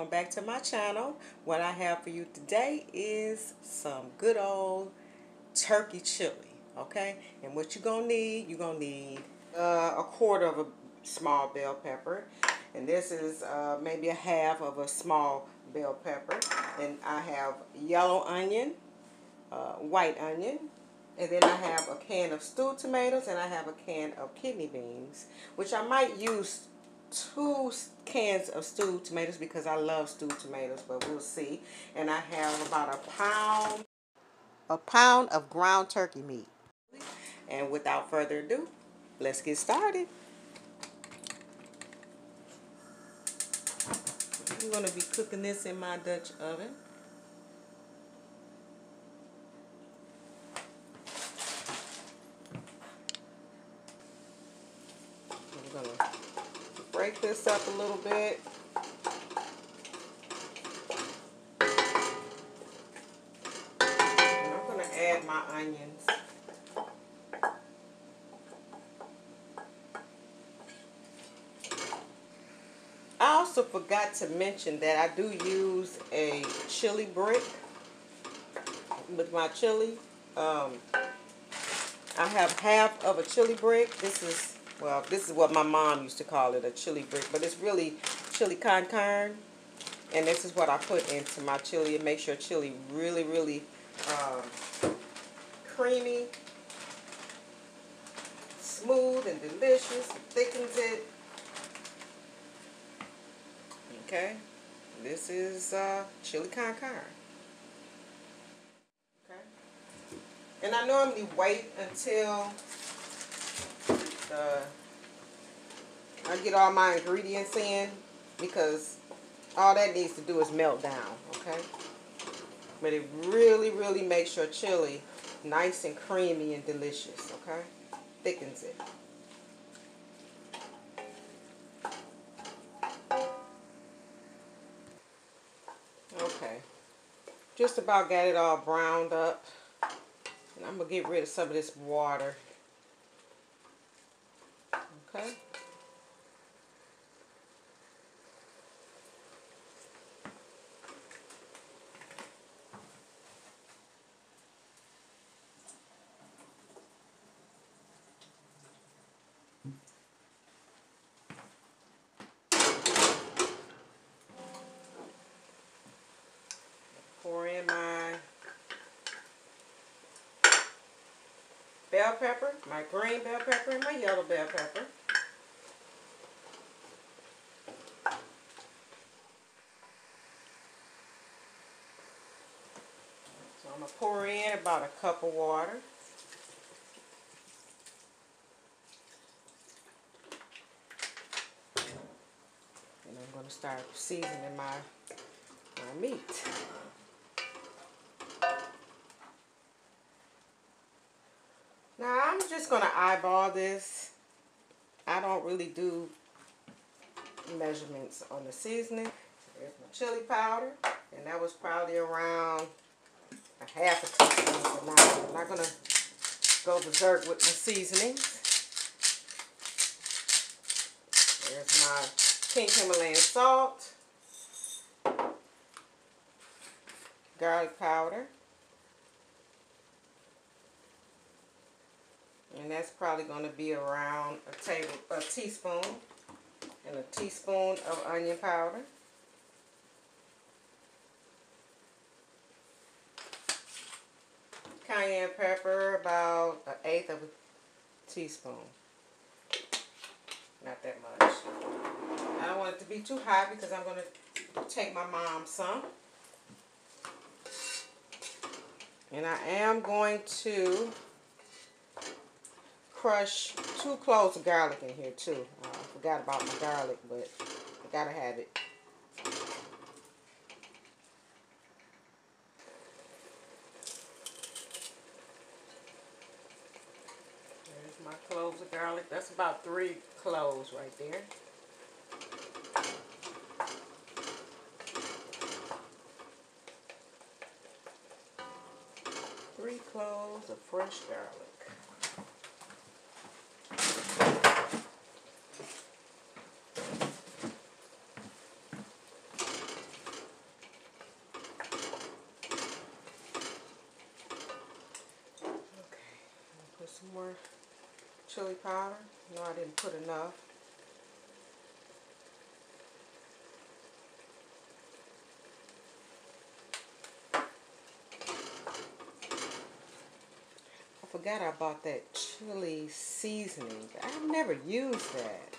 welcome back to my channel. What I have for you today is some good old turkey chili, okay? And what you're gonna need, you're gonna need uh, a quarter of a small bell pepper. And this is uh, maybe a half of a small bell pepper. And I have yellow onion, uh, white onion, and then I have a can of stewed tomatoes and I have a can of kidney beans, which I might use two cans of stewed tomatoes because I love stewed tomatoes, but we'll see. And I have about a pound, a pound of ground turkey meat. And without further ado, let's get started. I'm going to be cooking this in my Dutch oven. I'm going to break this up a little bit. And I'm going to add my onions. I also forgot to mention that I do use a chili brick with my chili. Um, I have half of a chili brick. This is, well, this is what my mom used to call it, a chili brick. But it's really chili con carne. And this is what I put into my chili. It makes your chili really, really um, creamy, smooth, and delicious. It thickens it. Okay, this is uh, chili con carne. Okay, and I normally wait until the, I get all my ingredients in because all that needs to do is melt down. Okay, but it really, really makes your chili nice and creamy and delicious. Okay, thickens it. Okay. Just about got it all browned up. And I'm going to get rid of some of this water. Okay. pour in my bell pepper, my green bell pepper, and my yellow bell pepper. I'm going to pour in about a cup of water. And I'm going to start seasoning my, my meat. Now I'm just going to eyeball this. I don't really do measurements on the seasoning. There's my chili powder. And that was probably around a half a teaspoon for now. I'm not going to go berserk with my seasonings. There's my pink Himalayan salt. Garlic powder. And that's probably going to be around a table, a teaspoon and a teaspoon of onion powder. Cayenne pepper, about an eighth of a teaspoon. Not that much. I don't want it to be too hot because I'm going to take my mom some. And I am going to crush two cloves of garlic in here too. Uh, I forgot about my garlic, but I gotta have it. There's my cloves of garlic. That's about three cloves right there. Three cloves of fresh garlic. more chili powder. No, I didn't put enough. I forgot I bought that chili seasoning. I've never used that.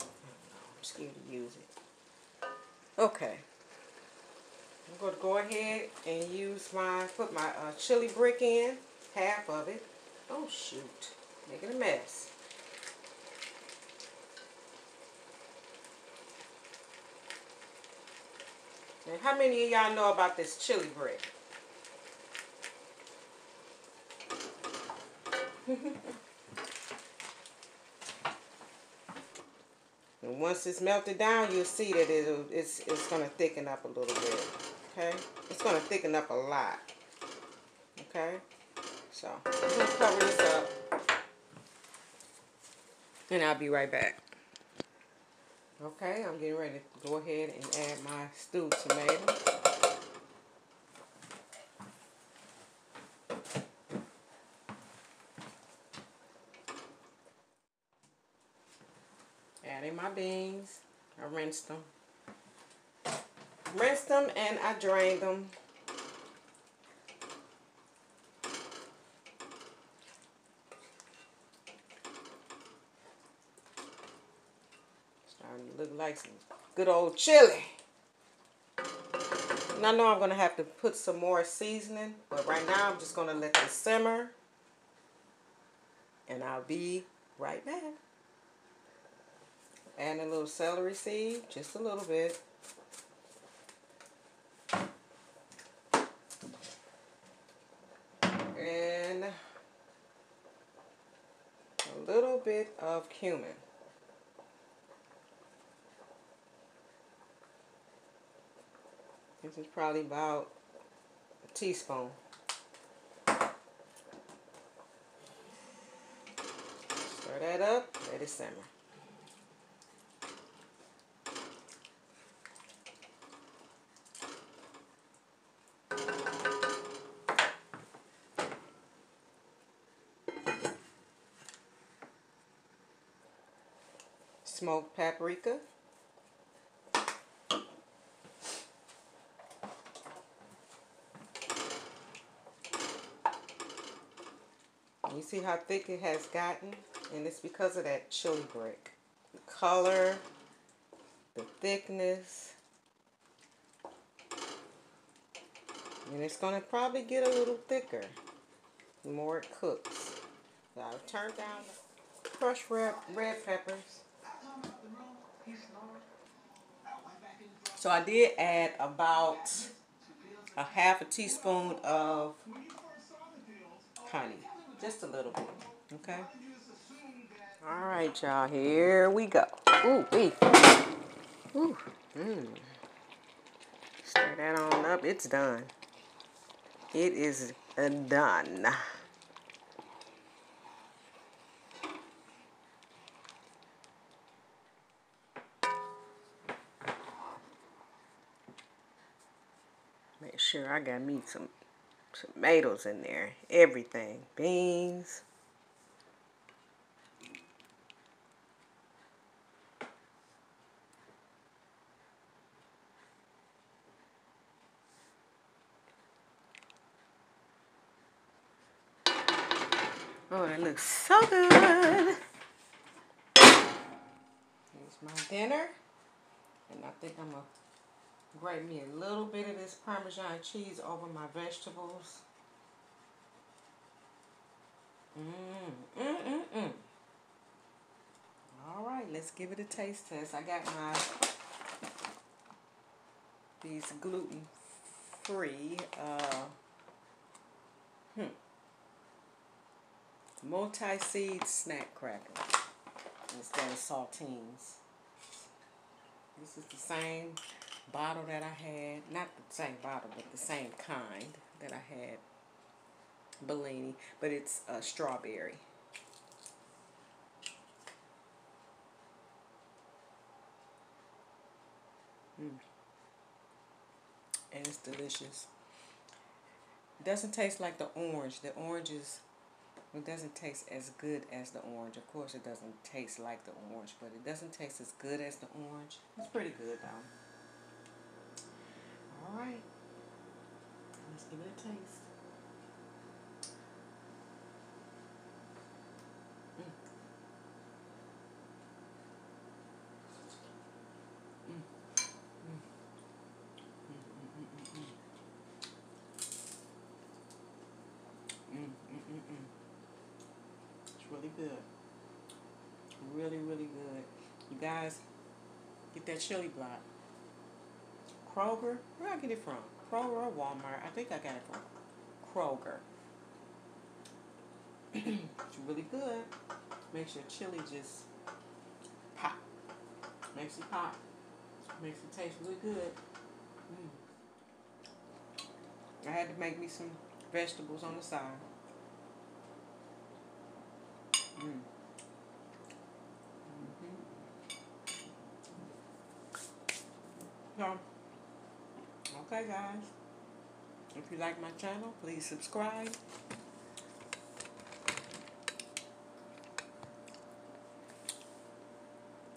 I'm scared to use it. Okay. I'm going to go ahead and use my, put my uh, chili brick in, half of it. Oh shoot, making a mess. And how many of y'all know about this chili bread? and once it's melted down, you'll see that it'll, it's, it's going to thicken up a little bit. Okay? It's going to thicken up a lot. Okay? So, I'm going to cover this up. And I'll be right back. Okay, I'm getting ready to go ahead and add my stewed tomatoes. Adding my beans. I rinsed them. Rinsed them and I drained them. Like some good old chili. And I know I'm going to have to put some more seasoning, but right now I'm just going to let this simmer. And I'll be right back. Add a little celery seed, just a little bit. And a little bit of cumin. This is probably about a teaspoon. Stir that up, let it simmer. Smoked paprika. See how thick it has gotten? And it's because of that chili brick. The color, the thickness. And it's going to probably get a little thicker the more it cooks. So I've turned down the crushed red, red peppers. So I did add about a half a teaspoon of honey. Just a little bit. Okay? Alright, y'all. Here we go. Ooh, wee. Ooh. Mmm. Stir that on up. It's done. It is uh, done. Make sure I got me some tomatoes in there. Everything. Beans. Oh, that looks so good. Here's my dinner. And I think I'm going to grate me a little bit of this Parmesan cheese over my vegetables. Mmm, mmm, mmm, mmm. All right, let's give it a taste test. I got my, these gluten-free, uh, hmm, multi-seed snack crackers instead of saltines. This is the same bottle that I had, not the same bottle, but the same kind that I had, Bellini, but it's a uh, strawberry. Mm. And it's delicious. It doesn't taste like the orange. The orange is it doesn't taste as good as the orange. Of course, it doesn't taste like the orange, but it doesn't taste as good as the orange. It's pretty good, though. All right. Let's give it a taste. It's really good. Really, really good. You guys, get that chili block. Kroger, where I get it from? Kroger or Walmart? I think I got it from Kroger. it's really good. Makes your chili just pop. Makes it pop. Makes it taste really good. Mm. I had to make me some vegetables on the side. Mm. Hmm. So, okay guys, if you like my channel, please subscribe.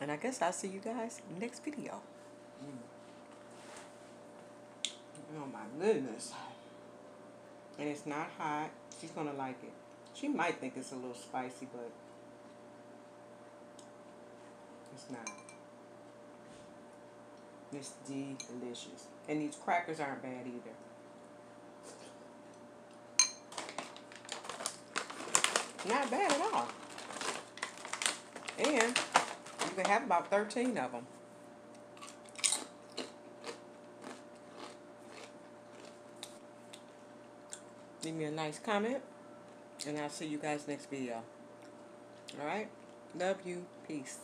And I guess I'll see you guys next video. Mm. Oh my goodness. And it's not hot. She's going to like it. She might think it's a little spicy, but it's not. It's delicious. And these crackers aren't bad either. Not bad at all. And you can have about 13 of them. Leave me a nice comment. And I'll see you guys next video. Alright? Love you. Peace.